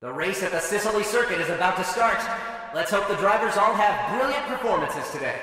The race at the Sicily Circuit is about to start. Let's hope the drivers all have brilliant performances today.